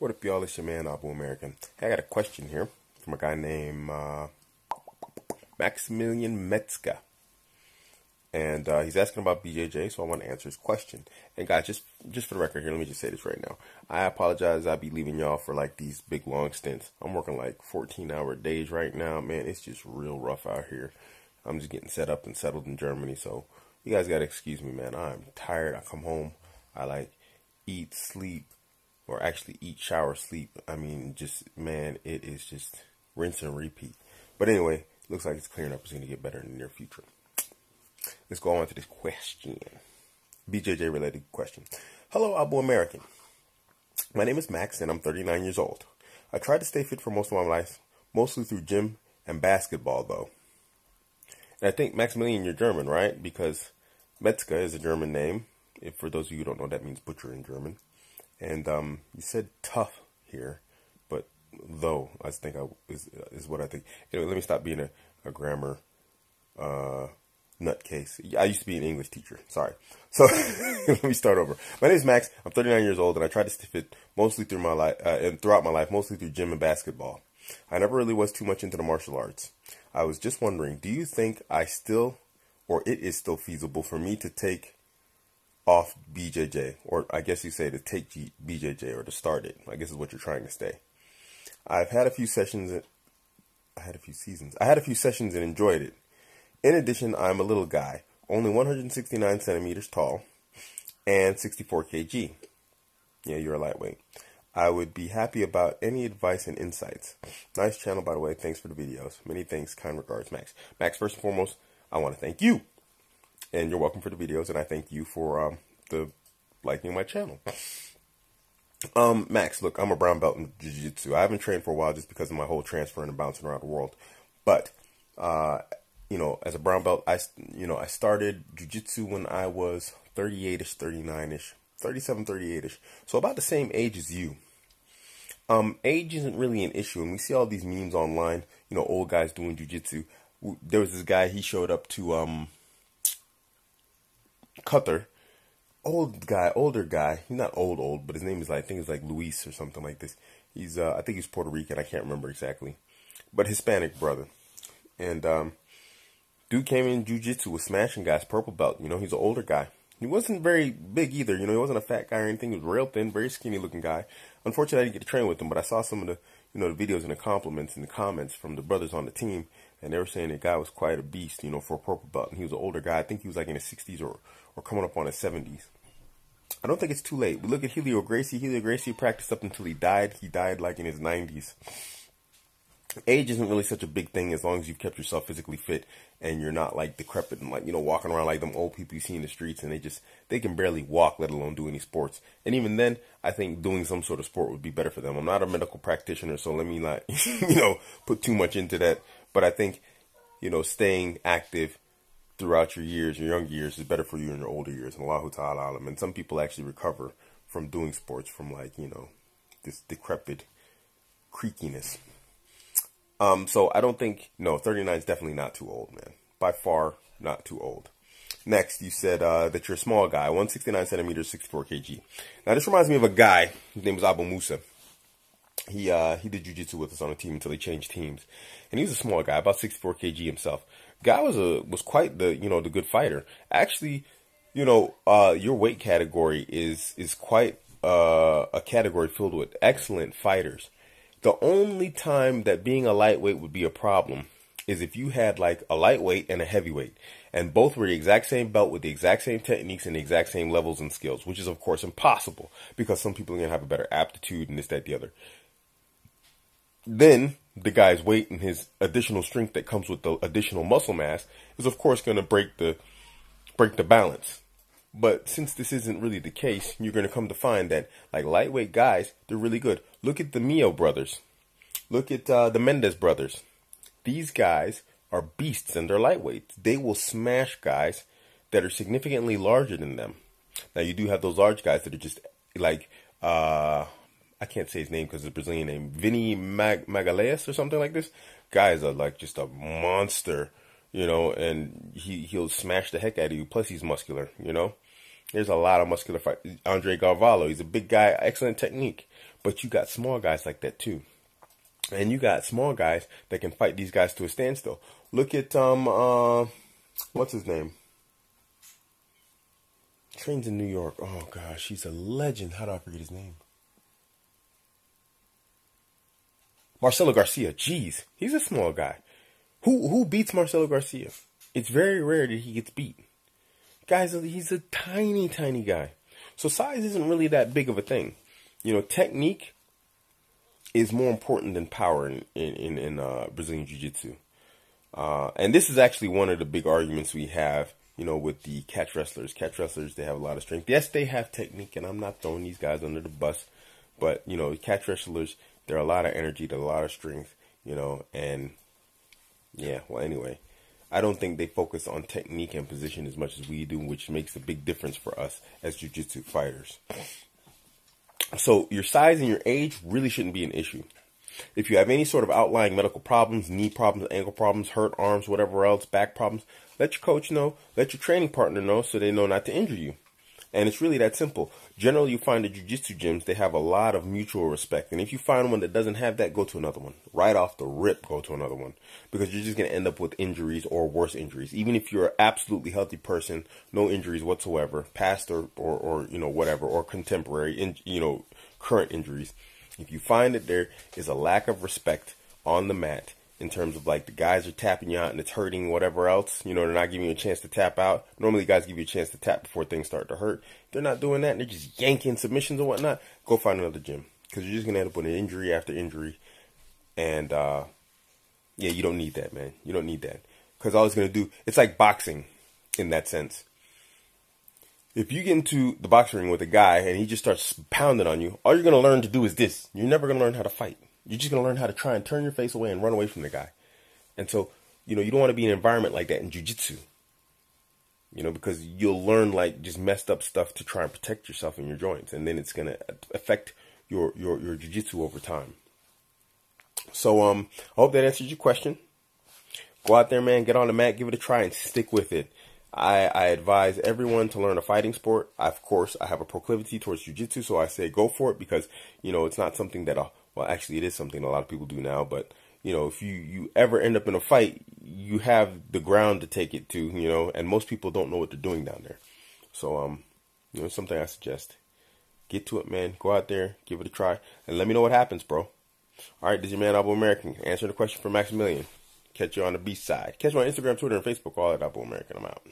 What up, y'all? It's your man, Abu American. Hey, I got a question here from a guy named uh, Maximilian Metzger. And uh, he's asking about BJJ, so I want to answer his question. And guys, just just for the record here, let me just say this right now. I apologize. I'll be leaving y'all for like these big long stints. I'm working like 14 hour days right now. Man, it's just real rough out here. I'm just getting set up and settled in Germany, so you guys gotta excuse me, man. I'm tired. I come home, I like eat, sleep, or actually eat, shower, sleep. I mean, just man, it is just rinse and repeat. But anyway, looks like it's clearing up. It's going to get better in the near future. Let's go on to this question. BJJ related question. Hello, Abu American. My name is Max and I'm 39 years old. I tried to stay fit for most of my life, mostly through gym and basketball though. And I think Maximilian, you're German, right? Because Metzger is a German name. If for those of you who don't know, that means butcher in German. And um, you said tough here, but though I think I is is what I think. Anyway, let me stop being a, a grammar uh, nutcase. I used to be an English teacher. Sorry. So let me start over. My name is Max. I'm 39 years old, and I try to fit mostly through my life uh, and throughout my life, mostly through gym and basketball. I never really was too much into the martial arts. I was just wondering, do you think I still, or it is still feasible for me to take off BJJ, or I guess you say to take G- BJJ or to start it. I guess is what you're trying to say. I've had a few sessions. I had a few seasons. I had a few sessions and enjoyed it. In addition, I'm a little guy, only 169 centimeters tall, and 64 kg. Yeah, you're a lightweight. I would be happy about any advice and insights. Nice channel, by the way. Thanks for the videos. Many thanks. Kind regards, Max. Max, first and foremost, I want to thank you and you're welcome for the videos, and I thank you for um, the liking my channel. Um, Max, look, I'm a brown belt in jiu-jitsu. I haven't trained for a while just because of my whole transferring and bouncing around the world. But, uh, you know, as a brown belt, I, you know, I started jiu-jitsu when I was 38ish, 39ish, 37, 38ish. So about the same age as you. Um, age isn't really an issue, and we see all these memes online, you know, old guys doing jiu-jitsu. There was this guy, he showed up to, um, Qatar, old guy, older guy. He's not old, old, but his name is like I think it's like Luis or something like this. He's uh, I think he's Puerto Rican. I can't remember exactly, but Hispanic brother. And um, dude came in jujitsu with smashing guys, purple belt. You know, he's an older guy. He wasn't very big either. You know, he wasn't a fat guy or anything. He was real thin, very skinny looking guy. Unfortunately, I didn't get to train with him, but I saw some of the you know the videos and the compliments and the comments from the brothers on the team, and they were saying the guy was quite a beast. You know, for a purple belt, and he was an older guy. I think he was like in his 60s or or coming up on his 70s. I don't think it's too late. We look at Helio Gracie. Helio Gracie practiced up until he died. He died like in his 90s. Age isn't really such a big thing as long as you've kept yourself physically fit and you're not like decrepit and like, you know, walking around like them old people you see in the streets and they just, they can barely walk, let alone do any sports. And even then, I think doing some sort of sport would be better for them. I'm not a medical practitioner, so let me not, you know, put too much into that. But I think, you know, staying active throughout your years, your young years, is better for you in your older years. And Allahu Ta'ala alam. And some people actually recover from doing sports from like, you know, this decrepit creakiness. Um, so I don't think, no, 39 is definitely not too old, man. By far, not too old. Next, you said uh, that you're a small guy, 169 centimeters, 64 kg. Now, this reminds me of a guy. His name was Abu Musa. He uh, he did jujitsu with us on a team until he changed teams, and he was a small guy, about 64 kg himself guy was a was quite the you know the good fighter. Actually, you know, uh, your weight category is is quite uh, a category filled with excellent fighters. The only time that being a lightweight would be a problem is if you had like a lightweight and a heavyweight, and both were the exact same belt with the exact same techniques and the exact same levels and skills, which is of course impossible because some people are gonna have a better aptitude and this, that, the other. Then the guy's weight and his additional strength that comes with the additional muscle mass is of course going to break the break the balance. But since this isn't really the case, you're going to come to find that like lightweight guys, they're really good. Look at the Miyao brothers. Look at uh, the Mendes brothers. These guys are beasts and they're lightweight. They will smash guys that are significantly larger than them. Now you do have those large guys that are just like uh I can't say his name because it's a Brazilian name, Vinny Mag- Magalhães or something like this. Guy is a, like just a monster, you know, and he he'll smash the heck out of you. Plus he's muscular, you know. There's a lot of muscular fight. Andre Galvão, he's a big guy, excellent technique. But you got small guys like that too. And you got small guys that can fight these guys to a standstill. Look at um uh what's his name? Trains in New York. Oh gosh, he's a legend. How do I forget his name? Marcelo Garcia. Jeez, he's a small guy. Who who beats Marcelo Garcia? It's very rare that he gets beat. Guys, he's a tiny, tiny guy. So size isn't really that big of a thing. You know, technique is more important than power in in, in uh, Brazilian Jiu-Jitsu. Uh, and this is actually one of the big arguments we have, you know, with the catch wrestlers. Catch wrestlers, they have a lot of strength. Yes, they have technique, and I'm not throwing these guys under the bus, but you know, catch wrestlers, they're a lot of energy, they're a lot of strength, you know, and yeah. Well, anyway, I don't think they focus on technique and position as much as we do, which makes a big difference for us as jiu-jitsu fighters. So your size and your age really shouldn't be an issue. If you have any sort of outlying medical problems, knee problems, ankle problems, hurt arms, whatever else, back problems, let your coach know, let your training partner know so they know not to injure you. And it's really that simple. Generally, you find the jiu-jitsu gyms, they have a lot of mutual respect. And if you find one that doesn't have that, go to another one. Right off the rip, go to another one. Because you're just going to end up with injuries or worse injuries. Even if you're an absolutely healthy person, no injuries whatsoever, past or, or, or you know, whatever, or contemporary, in, you know, current injuries. If you find that there is a lack of respect on the mat, in terms of like the guys are tapping you out and it's hurting, whatever else. You know, they're not giving you a chance to tap out. Normally, guys give you a chance to tap before things start to hurt. They're not doing that. they're just yanking submissions and whatnot. Go find another gym because you're just gonna end up with an injury after injury. And uh, yeah, you don't need that, man. You don't need that because all it's gonna do. It's like boxing in that sense. If you get into the boxing ring with a guy and he just starts pounding on you, all you're gonna learn to do is this. You're never gonna learn how to fight. You're just going to learn how to try and turn your face away and run away from the guy. And so, you know, you don't want to be in an environment like that in jujitsu. You know, because you'll learn like just messed up stuff to try and protect yourself in your joints, and then it's going to affect your your your jujitsu over time. So, um, I hope that answers your question. Go out there, man, get on the mat, give it a try, and stick with it. I, I advise everyone to learn a fighting sport. I, of course, I have a proclivity towards jujitsu, so I say go for it because you know it's not something that a well, actually, it is something a lot of people do now. But you know, if you you ever end up in a fight, you have the ground to take it to. You know, and most people don't know what they're doing down there. So um, you know, something I suggest. Get to it, man. Go out there, give it a try, and let me know what happens, bro. All right, this is your man, Abu American. Answering the question for Maximilian. Catch you on the B side. Catch me on Instagram, Twitter, and Facebook, all at Abu American. I'm out.